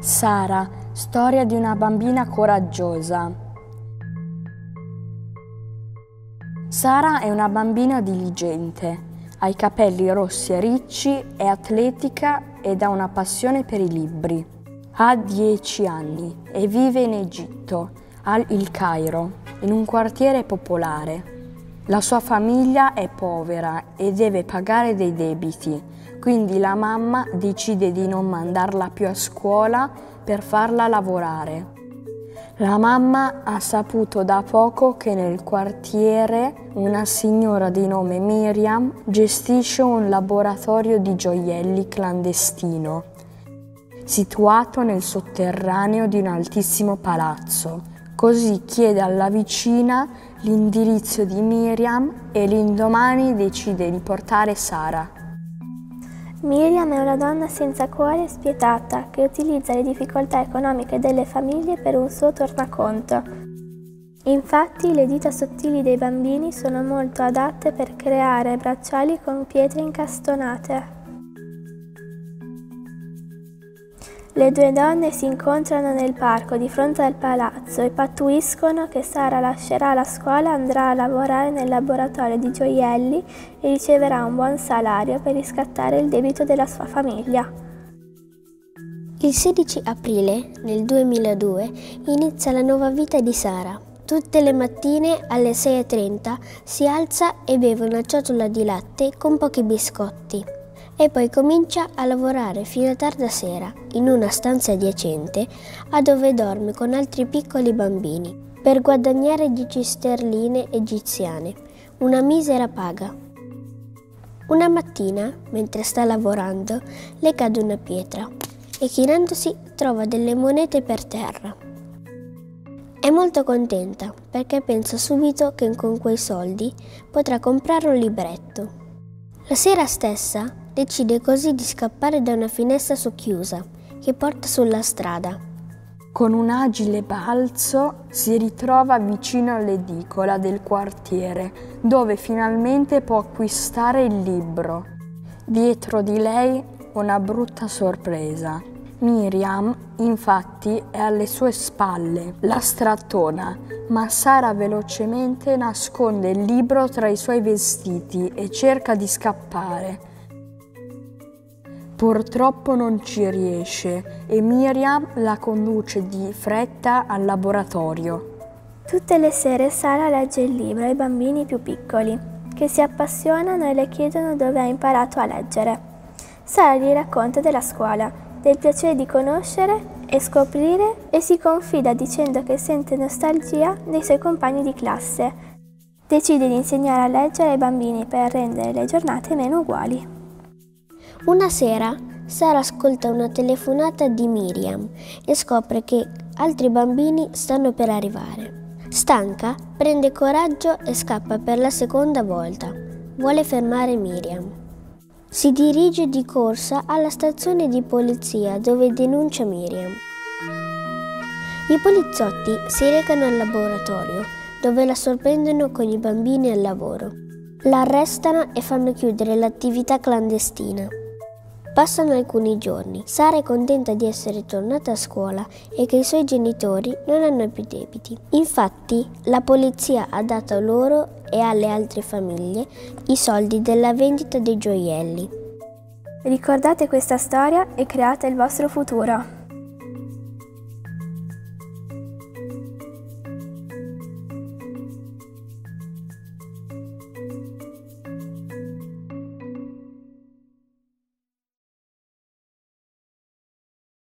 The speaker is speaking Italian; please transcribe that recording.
Sara, storia di una bambina coraggiosa. Sara è una bambina diligente, ha i capelli rossi e ricci, è atletica ed ha una passione per i libri. Ha dieci anni e vive in Egitto, al Cairo, in un quartiere popolare. La sua famiglia è povera e deve pagare dei debiti quindi la mamma decide di non mandarla più a scuola per farla lavorare. La mamma ha saputo da poco che nel quartiere una signora di nome Miriam gestisce un laboratorio di gioielli clandestino, situato nel sotterraneo di un altissimo palazzo. Così chiede alla vicina l'indirizzo di Miriam e l'indomani decide di portare Sara. Miriam è una donna senza cuore e spietata che utilizza le difficoltà economiche delle famiglie per un suo tornaconto. Infatti le dita sottili dei bambini sono molto adatte per creare bracciali con pietre incastonate. Le due donne si incontrano nel parco di fronte al palazzo e pattuiscono che Sara lascerà la scuola andrà a lavorare nel laboratorio di gioielli e riceverà un buon salario per riscattare il debito della sua famiglia. Il 16 aprile nel 2002 inizia la nuova vita di Sara. Tutte le mattine alle 6.30 si alza e beve una ciotola di latte con pochi biscotti e poi comincia a lavorare fino a tarda sera in una stanza adiacente a dove dorme con altri piccoli bambini per guadagnare 10 sterline egiziane, una misera paga. Una mattina, mentre sta lavorando, le cade una pietra e chinandosi trova delle monete per terra. È molto contenta perché pensa subito che con quei soldi potrà comprare un libretto. La sera stessa Decide così di scappare da una finestra socchiusa che porta sulla strada. Con un agile balzo si ritrova vicino all'edicola del quartiere, dove finalmente può acquistare il libro. Dietro di lei una brutta sorpresa. Miriam, infatti, è alle sue spalle, la strattona, ma Sara velocemente nasconde il libro tra i suoi vestiti e cerca di scappare. Purtroppo non ci riesce e Miriam la conduce di fretta al laboratorio. Tutte le sere Sara legge il libro ai bambini più piccoli, che si appassionano e le chiedono dove ha imparato a leggere. Sara gli racconta della scuola, del piacere di conoscere e scoprire e si confida dicendo che sente nostalgia dei suoi compagni di classe. Decide di insegnare a leggere ai bambini per rendere le giornate meno uguali. Una sera Sara ascolta una telefonata di Miriam e scopre che altri bambini stanno per arrivare. Stanca, prende coraggio e scappa per la seconda volta. Vuole fermare Miriam. Si dirige di corsa alla stazione di polizia dove denuncia Miriam. I poliziotti si recano al laboratorio dove la sorprendono con i bambini al lavoro. La arrestano e fanno chiudere l'attività clandestina. Passano alcuni giorni. Sara è contenta di essere tornata a scuola e che i suoi genitori non hanno più debiti. Infatti, la polizia ha dato loro e alle altre famiglie i soldi della vendita dei gioielli. Ricordate questa storia e create il vostro futuro.